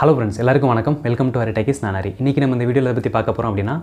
Hello friends எல்லாருக்கும் வணக்கம். Welcome to techies நான் ஹரி இன்றைக்கி நம்ம இந்த வீடியோவில் பற்றி பார்க்க போகிறோம் அப்படின்னா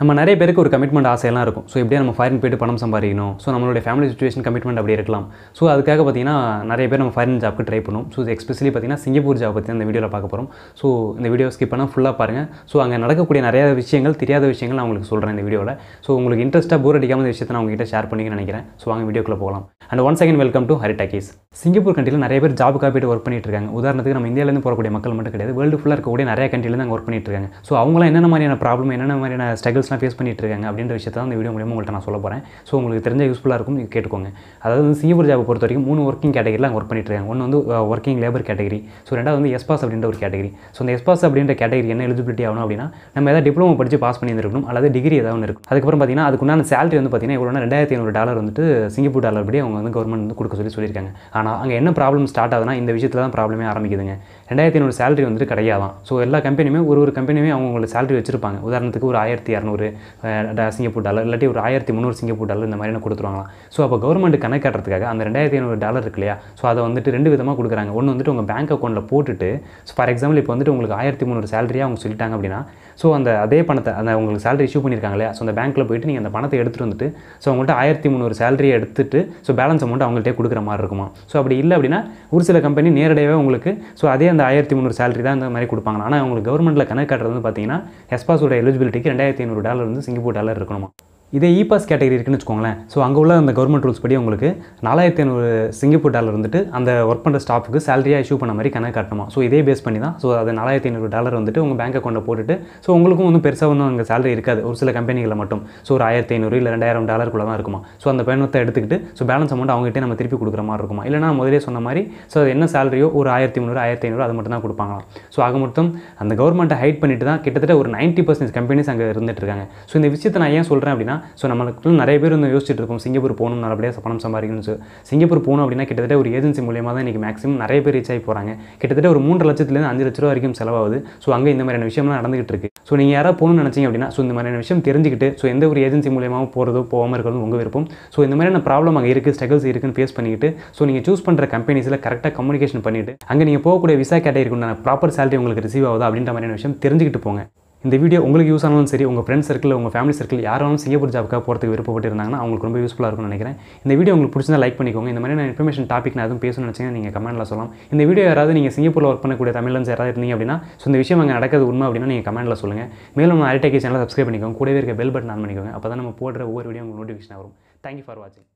நம்ம நிறைய பேருக்கு ஒரு கமிட்மெண்ட் ஆசையெல்லாம் இருக்கும். ஸோ எப்படியா நம்ம ஃபாரின் போயிட்டு பணம் சம்பாதிக்கணும்? ஸோ நம்மளுடைய ஃபேமிலி சுச்சுவேஷன் கமிட்மெண்ட் அப்படி இருக்கலாம். ஸோ அதுக்காக பார்த்தீங்கன்னா நிறைய பேர் நம்ம ஃபாரின் ஜாப்க்கு ட்ரை பண்ணுவோம் ஸோ இது எஸ்பெஷலி பார்த்தீங்கன்னா சிங்கப்பூர் ஜாப் பற்றி அந்த வீடியோவில் பார்க்க போகிறோம் ஸோ இந்த வீடியோ ஸ்கிப் பண்ணால் ஃபுல்லாக பாருங்கள் ஸோ அங்கே நடக்கக்கூடிய நிறைய விஷயங்கள் தெரியாத விஷயங்கள் நான் உங்களுக்கு சொல்கிறேன் இந்த வீடியோவில் ஸோ உங்களுக்கு இன்ட்ரெஸ்ட்டாக போர் அடிக்காமல் இந்த விஷயத்தை நான் உங்ககிட்ட ஷேர் பண்ணிக்க நினைக்கிறேன். ஸோ வாங்க வீடியோக்குள்ளே போகலாம். And one second welcome to ஹரிடாக்கீஸ் Singapore கண்ட்ரியில் நிறைய பேர் ஜாபுக்காக காப்பீட்டு ஒர்க் பண்ணிட்டு இருக்காங்க. உதாரணத்துக்கு நம்ம இந்தியாவிலேருந்து போகக்கூடிய மக்கள் மட்டும் கிடையாது. வேர்ல்டு ஃபுல்லாக இருக்கக்கூடிய நிறைய கண்ட்ரிலேருந்து அங்கே ஒர்க் பண்ணிட்டு இருக்காங்க. ஸோ அவங்களாம் என்னென்ன மாதிரியான ப்ராப்ளம் என்னென்ன மாதிரியான ஸ்ட்ரகிள்ஸ்லாம் ஃபேஸ் பண்ணிட்டு இருக்காங்க அப்படின்ற விஷயத்தை தான் இந்த வீடியோ மூலியமாக உங்கள்கிட்ட நான் சொல்ல போகிறேன் ஸோ உங்களுக்கு தெரிஞ்ச யூஸ்ஃபுல்லாக இருக்கும் நீங்கள் கேட்டுக்கோங்க. அதாவது வந்து சீவர் ஜாப் பொறுத்த வரைக்கும் மூணு ஒர்க்கிங் கேட்டகரியில் அங்கே ஒர்க் பண்ணிட்டு இருக்காங்க ஒன்று வந்து ஒர்க்கிங் லேபர் கேட்டகரி ஸோ ரெண்டாவது வந்து எஸ்பாஸ் அப்படின்ற ஒரு கேட்டகரி ஸோ அந்த எஸ்பாஸ் அப்படின்ற கேட்டகரி என்ன எலிஜிபிலிட்டி ஆகணும் அப்படின்னா நம்ம ஏதாவது டிப்ளமோ படித்து பாஸ் பண்ணியிருக்கணும் அல்லது டிகிரி ஏதாவது ஒன்று இருக்கும். அதுக்கப்புறம் பார்த்தீங்கன்னா அதுக்குண்டான சேலரி வந்து பார்த்தீங்கன்னா எவ்வளோனா ரெண்டாயிரத்தி ஐநூறு டாலர் வந்துட்டு சிங்கப்பூர் டாலர் படி அவங்க வந்து கவர்மெண்ட் வந்து கொடுக்க சொல்லி சொல்லியிருக்காங்க. ஆனால் அங்கே என்ன ப்ராப்ளம் ஸ்டார்ட் ஆகுதுன்னா இந்த விஷயத்தில் தான் ப்ராப்ளமே ஆரம்பிக்குதுங்க. ரெண்டாயிரத்தி ஐநூறு சேலரி வந்துட்டு கிடையாதான். ஸோ எல்லா கம்பெனியுமே ஒரு ஒரு கம்பெனியுமே அவங்களோட சேலரி வச்சிருப்பாங்க. உதாரணத்துக்கு ஒரு ஆயிரத்தி இரநூறு சிங்கப்பூர் டாலர் இல்லாட்டி ஒரு ஆயிரத்தி முந்நூறு சிங்கப்பூர் டாலர் இந்த மாதிரி கொடுத்துருவாங்களாம். ஸோ அப்போ கவர்மெண்ட் கணக்கு கட்டுறதுக்காக அந்த ரெண்டாயிரத்தி ஐநூறு டாலர் இருக்கு இல்லையா? ஸோ அதை வந்துட்டு ரெண்டு விதமாக கொடுக்குறாங்க. ஒன்று வந்துட்டு உங்கள் பேங்க் அக்கௌண்ட்டில் போட்டுட்டு ஸோ ஃபார் எக்ஸாம்பிள் இப்போ வந்துட்டு உங்களுக்கு ஆயிரத்தி முந்நூறு சேலரியாக அவங்க சொல்லிட்டாங்க அப்படின்னா ஸோ அந்த அதே பணத்தை அந்த உங்களுக்கு சேலரி இஷ்யூ பண்ணியிருக்காங்க இல்லையா? ஸோ அந்த பேங்க்கில் போயிட்டு நீங்கள் அந்த பணத்தை எடுத்துகிட்டு வந்துட்டு ஸோ அவங்கள்ட்ட ஆயிரத்தி முந்நூறு சேலரியை எடுத்துட்டு ஸோ பேலன்ஸ் அமௌண்ட் அவங்கள்ட்டே கொடுக்குற மாதிரி இருக்குமா? ஸோ அப்படி இல்லை அப்படின்னா ஒரு சில கம்பெனி நேரடியாகவே உங்களுக்கு ஸோ அதே அந்த ஆயிரத்தி முந்நூறு சேலரி தான் இந்த மாதிரி கொடுப்பாங்க. ஆனால் உங்களுக்கு கவர்மெண்ட்டில் கணக்கு காட்டுறது வந்து பார்த்தீங்கன்னா எஸ்பாஸோட எலிஜிபிலிட்டிக்கு ரெண்டாயிரத்தி ஐநூறு டாலர் வந்து சிங்கப்பூர் டாலர் இருக்கணுமா? இதே இ பாஸ் கேட்டகரி இருக்குன்னு வச்சுக்கோங்களேன். ஸோ அங்கே உள்ள அந்த கவர்மெண்ட் ரூல்ஸ் படி உங்களுக்கு நாலாயிரத்தி ஐநூறு சிங்கப்பூர் டாலர் வந்துட்டு அந்த ஒர்க் பண்ணுற ஸ்டாஃபுக்கு சேலரியாக இஷ்யூ பண்ண மாதிரி கணக்கு காட்டணுமா. ஸோ இதே பேஸ் பண்ணி தான் ஸோ அது நாலாயிரத்தி ஐநூறு டாலர் வந்துட்டு உங்கள் பேங்க் அக்கௌண்ட்டை போட்டுட்டு ஸோ உங்களுக்கும் வந்து பெருசாக ஒன்றும் அங்கே சேலரி இருக்காது. ஒரு சில கம்பெனிகளில் மட்டும். ஸோ ஒரு ஆயிரத்தி ஐநூறு இல்லை ரெண்டாயிரம் டாலருக்குள்ள தான் இருக்குமா? ஸோ அந்த பயணத்தை எடுத்துக்கிட்டு ஸோ பேலன்ஸ் அமௌண்ட் அவங்ககிட்ட நம்ம திருப்பி கொடுக்குற மாதிரி இருக்குமா? இல்லைனா முதலே சொன்ன மாதிரி ஸோ அது என்ன சேலரியோ ஒரு ஆயிரத்தி முந்நூறு ஆயிரத்தி ஐநூறு அது மட்டும் தான் கொடுப்பாங்களாம். ஸோ ஆக மொத்தம் அந்த கவர்மெண்ட்டை ஹைட் பண்ணிட்டு தான் கிட்டத்தட்ட ஒரு நைன்ட்டி பர்சன்ட் கம்பெனிஸ் அங்கே இருந்துட்டு இருக்காங்க. ஸோ இந்த விஷயத்தை நான் ஏன் சொல்கிறேன் அப்படின்னா ஸோ நம்மளுக்கு நிறைய பேர் வந்து யோசிச்சுட்டு இருக்கோம் சிங்கப்பூர் போகணும் நல்லபடியாக பணம் சம்பாதிக்கணும்னு ஸோ சிங்கப்பூர் போகணும் அப்படின்னா கிட்டத்தட்ட ஒரு ஏஜென்சி மூலியமாக தான் இன்றைக்கி மேக்ஸிமம் நிறைய பேர் ரீச் ஆகி போகிறாங்க கிட்டத்தட்ட ஒரு மூன்று லட்சத்துலேருந்து அஞ்சு லட்ச ரூபா வரைக்கும் செலவாகுது. ஸோ அங்கே இந்த மாதிரியான விஷயம்லாம் நடந்துகிட்டு இருக்கு. ஸோ நீங்கள் யாராவது போகணும்னு நினச்சிங்க அப்படின்னா ஸோ இந்த மாதிரியான விஷயம் தெரிஞ்சுக்கிட்டு ஸோ எந்த ஒரு ஏஜென்சி மூலியமாக போகிறதோ போகாமல் இருக்கிறதும் உங்கள் விருப்பம். ஸோ இந்த மாதிரியான ப்ராப்ளம் அங்கே இருக்குது ஸ்ட்ரகிள்ஸ் இருக்குன்னு ஃபேஸ் பண்ணிக்கிட்டு ஸோ நீங்கள் சூஸ் பண்ணுற கம்பெனிஸில் கரெக்டாக கம்யூனிகேஷன் பண்ணிவிட்டு அங்கே நீங்கள் போகக்கூடிய விசா கேட்டகரிக்கு உண்டான ப்ராப்பர் சேலரி உங்களுக்கு ரிசீவ் ஆகுதா அப்படின்ற மாதிரியான விஷயம் தெரிஞ்சுக்கிட்டு போங்க. இந்த வீடியோ உங்களுக்கு யூஸ் ஆனாலும் சரி உங்கள் ஃப்ரெண்ட்ஸ் சர்க்கிள் உங்கள் ஃபேமிலி சர்க்கிள் யாராலும் சிங்கப்பூர் ஜாப்க்காக போகிறதுக்கு விருப்பப்பட்டு இருந்தாங்கன்னா அவங்களுக்கு ரொம்ப யூஸ்ஃபுல்லாக இருக்கும்னு நினைக்கிறேன். இந்த வீடியோ உங்களுக்கு பிடிச்சிருந்தா லைக் பண்ணிக்கோங்க. இந்த மாதிரி நான் இன்ஃபர்மேஷன் டாபிக் நான் எதுவும் பேசணும்னு நினச்சிங்கன்னா நீங்கள் கமெண்ட்டில் சொல்லலாம். இந்த வீடியோ யாராவது நீங்கள் சிங்கப்பூரில் ஒர்க் பண்ணக்கூடிய தமிழன்ஸ் யாராவது இருந்தீங்க அப்படின்னா ஸோ இந்த விஷயம் அங்கே நடக்கிறது உண்மை அப்படின்னா நீங்கள் கமெண்ட்டில் சொல்லுங்கள் மேலும் நான் ஐடெக்கி சேனலை சப்ஸ்கிரைப் பண்ணிக்கோங்க. கூடவே இருக்க பெல் பட்டன் ஆன் பண்ணிக்கோங்க. அப்போ தான் நம்ம போடுற ஒவ்வொரு வீடியோ உங்களுக்கு நோட்டிஃபிகேஷன் வரும் தேங்க்யூ ஃபார் வாட்சிங்